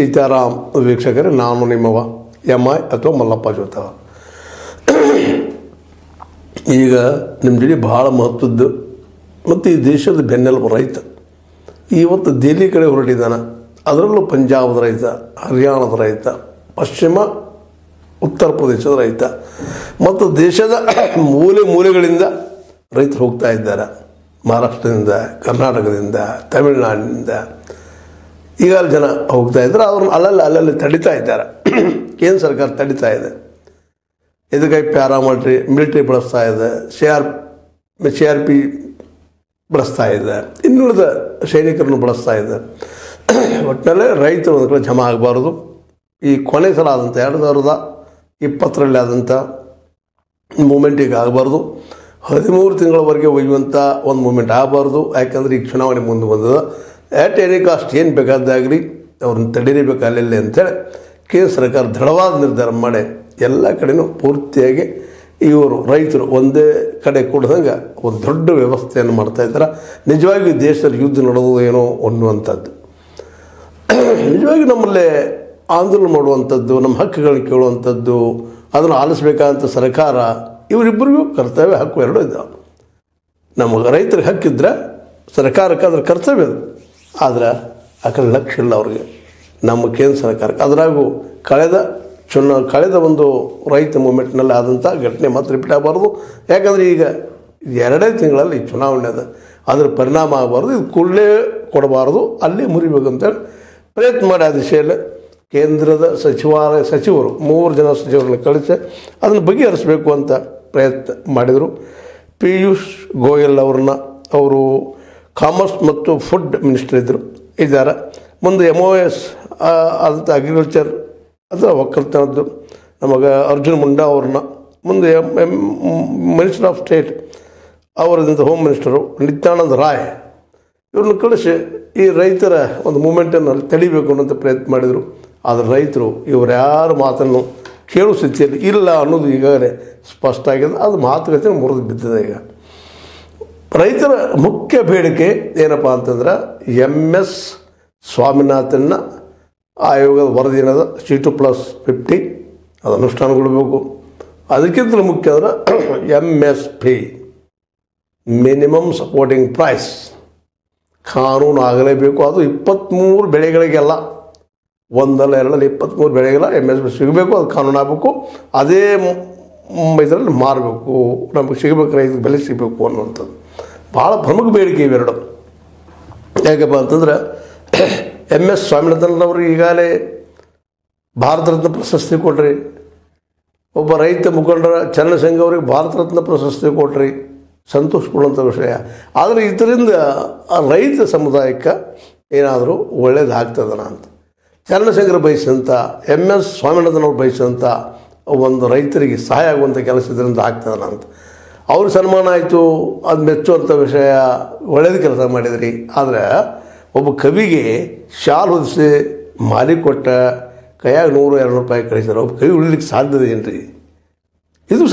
ಸೀತಾರಾಮ್ ವೀಕ್ಷಕರೇ, ನಾನು ನಿಮ್ಮವ M I ಅಥವಾ ಮಲ್ಲಪ್ಪ ಜೋತವ ಈಗ ನಿಮ್ಮ ಜೊತೆ ಭಾಳ ಮಹತ್ವದ್ದು ಮತ್ತು ಈ ದೇಶದ ಬೆನ್ನೆಲುಬು ರೈತ. ಇವತ್ತು ದೆಹಲಿ ಕಡೆ ಹೊರಟಿದ್ದಾನೆ ಅದರಲ್ಲೂ ಪಂಜಾಬದ ರೈತ, ಹರಿಯಾಣದ ರೈತ, ಪಶ್ಚಿಮ, ಉತ್ತರ ಪ್ರದೇಶದ ರೈತ. ಮತ್ತು ದೇಶದ ಮೂಲೆ ಮೂಲೆಗಳಿಂದ ರೈತರು ಹೋಗ್ತಾ ಇದ್ದಾರೆ. ಮಹಾರಾಷ್ಟ್ರದಿಂದ, ಕರ್ನಾಟಕದಿಂದ, ತಮಿಳುನಾಡಿನಿಂದ. ಈಗ ಅಲ್ಲಿ ಜನ ಹೋಗ್ತಾ ಇದ್ದಾರೆ ಅವ್ರನ್ನ ಅಲ್ಲಲ್ಲಿ ಅಲ್ಲಲ್ಲಿ ತಡಿತಾ ಇದ್ದಾರೆ. ಕೇಂದ್ರ ಸರ್ಕಾರ ತಡಿತಾ ಇದೆ. ಇದಕ್ಕಾಗಿ ಪ್ಯಾರಾಮಿಲಿಟ್ರಿ, ಮಿಲಿಟ್ರಿ ಬಳಸ್ತಾ ಇದೆ. C R C R P ಬಳಸ್ತಾ ಇದೆ. ಇನ್ನುಳಿದ ಸೈನಿಕರನ್ನು ಬಳಸ್ತಾ ಇದೆ. ಒಟ್ಟಿನಲ್ಲಿ ರೈತರು ಒಂದು ಕಡೆ ಜಮಾ ಆಗಬಾರ್ದು. ಈ ಕೊನೆ ಸಲ ಆದಂಥ, ಎರಡು ಸಾವಿರದ ಇಪ್ಪತ್ತರಲ್ಲಿ ಆದಂಥ ಮೂಮೆಂಟಿಗೆ ಆಗಬಾರ್ದು. ಹದಿಮೂರು ತಿಂಗಳವರೆಗೆ ಒಯ್ಯುವಂಥ ಒಂದು ಮೂಮೆಂಟ್ ಆಗಬಾರ್ದು. ಯಾಕಂದರೆ ಈ ಚುನಾವಣೆ ಮುಂದೆ ಬಂದದ. ಆ್ಯಟ್ ಎನಿ ಕಾಸ್ಟ್ ಏನು ಬೇಕಾದಾಗಲಿ ಅವ್ರನ್ನ ತಡೀಬೇಕು ಅಲ್ಲೆಲ್ಲಿ ಅಂತೇಳಿ ಕೇಂದ್ರ ಸರ್ಕಾರ ದೃಢವಾದ ನಿರ್ಧಾರ ಮಾಡಿ ಎಲ್ಲ ಕಡೆನೂ ಪೂರ್ತಿಯಾಗಿ ಇವರು ರೈತರು ಒಂದೇ ಕಡೆ ಕೊಡ್ದಂಗೆ ಒಂದು ದೊಡ್ಡ ವ್ಯವಸ್ಥೆಯನ್ನು ಮಾಡ್ತಾ ಇದ್ದಾರೆ. ನಿಜವಾಗಿ ದೇಶದಲ್ಲಿ ಯುದ್ಧ ನಡೆದು ಏನೋ ಅನ್ನುವಂಥದ್ದು. ನಿಜವಾಗಿ ನಮ್ಮಲ್ಲೇ ಆಂದೋಲನ ಮಾಡುವಂಥದ್ದು, ನಮ್ಮ ಹಕ್ಕುಗಳನ್ನ ಕೇಳುವಂಥದ್ದು, ಅದನ್ನು ಆಲಿಸ್ಬೇಕಾದಂಥ ಸರ್ಕಾರ ಇವರಿಬ್ಬರಿಗೂ ಕರ್ತವ್ಯ, ಹಕ್ಕು ಎರಡೂ ಇದ್ದಾವೆ ನಮಗೆ ರೈತರಿಗೆ ಹಕ್ಕಿದ್ರೆ ಸರ್ಕಾರಕ್ಕೆ ಅದರ ಕರ್ತವ್ಯ ಅದು. ಆದ್ರೆ ಆ ಕಡೆ ಲಕ್ಷ್ಯ ಇಲ್ಲ ಅವ್ರಿಗೆ ನಮ್ಮ ಕೇಂದ್ರ ಸರ್ಕಾರಕ್ಕೆ. ಅದರಾಗೂ ಕಳೆದ ಚುನಾ ಕಳೆದ ಒಂದು ರೈತ ಮೂಮೆಂಟ್ನಲ್ಲಿ ಆದಂಥ ಘಟನೆ ಮತ್ತೆ ರಿಪೀಟ್ ಆಗಬಾರ್ದು. ಯಾಕಂದರೆ ಈಗ ಎರಡೇ ತಿಂಗಳಲ್ಲಿ ಚುನಾವಣೆ ಅದ. ಅದ್ರ ಪರಿಣಾಮ ಆಗಬಾರ್ದು. ಇದು ಕೂಡಲೇ ಕೊಡಬಾರ್ದು. ಅಲ್ಲೇ ಮುರಿಬೇಕು ಅಂತೇಳಿ ಪ್ರಯತ್ನ ಮಾಡಿ ಆ ದಿಶೆಯಲ್ಲಿ ಕೇಂದ್ರದ ಸಚಿವಾಲಯ ಸಚಿವರು, ಮೂರು ಜನ ಸಚಿವರನ್ನ ಕಳಿಸಿ ಅದನ್ನು ಬಗೆಹರಿಸಬೇಕು ಅಂತ ಪ್ರಯತ್ನ ಮಾಡಿದರು. ಪಿಯೂಷ್ ಗೋಯಲ್ ಅವ್ರನ್ನ ಅವರು ಕಾಮರ್ಸ್ ಮತ್ತು ಫುಡ್ ಮಿನಿಸ್ಟರ್ ಇದ್ದರು ಇದ್ದಾರೆ. ಮುಂದೆ ಎಂ ಒ ಎಸ್ ಆದಂಥ ಅಗ್ರಿಕಲ್ಚರ್ ಅಥವಾ ಒಕ್ಕಲ್ತನದ್ದು ನಮಗೆ ಅರ್ಜುನ್ ಮುಂಡಾ ಅವ್ರನ್ನ. ಮುಂದೆ M M minister of state ಅವರದಂಥ home minister Nithyananda Rai. ಇವ್ರನ್ನ ಕಳಿಸಿ ಈ ರೈತರ ಒಂದು ಮೂಮೆಂಟನ್ನು ಅಲ್ಲಿ ತಡಿಬೇಕು ಅನ್ನೋಂಥ ಪ್ರಯತ್ನ ಮಾಡಿದರು. ಆದರೆ ರೈತರು ಇವರು ಯಾರ ಮಾತನ್ನು ಕೇಳೋ ಸ್ಥಿತಿಯಲ್ಲಿ ಇಲ್ಲ ಅನ್ನೋದು ಈಗಾಗಲೇ ಸ್ಪಷ್ಟ ಆಗಿದೆ. ಅದು ಮಾತುಕತೆ ಮುರಿದು ಬಿದ್ದಿದೆ ಈಗ. ರೈತರ ಮುಖ್ಯ ಬೇಡಿಕೆ ಏನಪ್ಪ ಅಂತಂದ್ರೆ ಎಂ ಎಸ್ ಸ್ವಾಮಿನಾಥನ ಆಯೋಗದ ವರದಿ ಏನದ ಸಿ ಟು ಪ್ಲಸ್ ಫಿಫ್ಟಿ ಅದು ಅನುಷ್ಠಾನಗೊಳ್ಬೇಕು. ಅದಕ್ಕಿಂತ ಮುಖ್ಯ ಅಂದ್ರೆ M S P, minimum supporting price. ಕಾನೂನು ಆಗಲೇಬೇಕು. ಅದು ಇಪ್ಪತ್ತ್ಮೂರು ಬೆಳೆಗಳಿಗೆಲ್ಲ, ಒಂದಲ್ಲ ಎರಡಲ್ಲ ಇಪ್ಪತ್ತ್ಮೂರು ಬೆಳೆಗಳ ಎಂ ಎಸ್ ಪಿ ಸಿಗಬೇಕು. ಅದು ಕಾನೂನು ಆಗಬೇಕು. ಅದೇ ಇದರಲ್ಲಿ ಮಾರಬೇಕು. ನಮಗೆ ಸಿಗಬೇಕು, ರೈತರಿಗೆ ಬೆಲೆ ಸಿಗಬೇಕು ಅನ್ನುವಂಥದ್ದು. ಭಾಳ ಪ್ರಮುಖ ಬೇಡಿಕೆ ಇವೆರಡು ಯಾಕಪ್ಪ ಅಂತಂದ್ರೆ ಎಂ ಎಸ್ ಸ್ವಾಮಿನಾಥನ್ರವರು ಈಗಾಗಲೇ ಭಾರತ ರತ್ನ ಪ್ರಶಸ್ತಿ ಕೊಡ್ರಿ ಒಬ್ಬ ರೈತ ಮುಖಂಡರ ಚರಣಸಿಂಗ್ ಅವರಿಗೆ ಭಾರತ ರತ್ನ ಪ್ರಶಸ್ತಿ ಕೊಡ್ರಿ ಸಂತೋಷ ಪಡುವಂಥ ವಿಷಯ. ಆದರೆ ಇದರಿಂದ ರೈತ ಸಮುದಾಯಕ್ಕೆ ಏನಾದರೂ ಒಳ್ಳೇದಾಗ್ತದನ ಅಂತ. ಚರಣಸಿಂಗರು ಬಯಸಿದಂಥ ಎಂ ಎಸ್ ಸ್ವಾಮಿನಾಥನ್ ಅವ್ರು ಬಯಸಿದಂಥ ಒಂದು ರೈತರಿಗೆ ಸಹಾಯ ಆಗುವಂಥ ಕೆಲಸ ಇದರಿಂದ ಆಗ್ತದನ ಅಂತ. ಅವ್ರ ಸನ್ಮಾನ ಆಯಿತು, ಅದು ಮೆಚ್ಚುವಂಥ ವಿಷಯ, ಒಳ್ಳೇದು ಕೆಲಸ ಮಾಡಿದ್ರಿ. ಆದರೆ ಒಬ್ಬ ಕವಿಗೆ ಶಾಲ್ ಹೊದಿಸಿ ಮಾಲಿ ಕೊಟ್ಟ, ಕೈಯಾಗ ನೂರು, ಎರಡು ರೂಪಾಯಿ ಕಳಿಸಿದ್ರು ಒಬ್ಬ ಕವಿ ಉಳಿಲಿಕ್ಕೆ ಸಾಧ್ಯತೆ ಏನ್ರಿ? ಇದು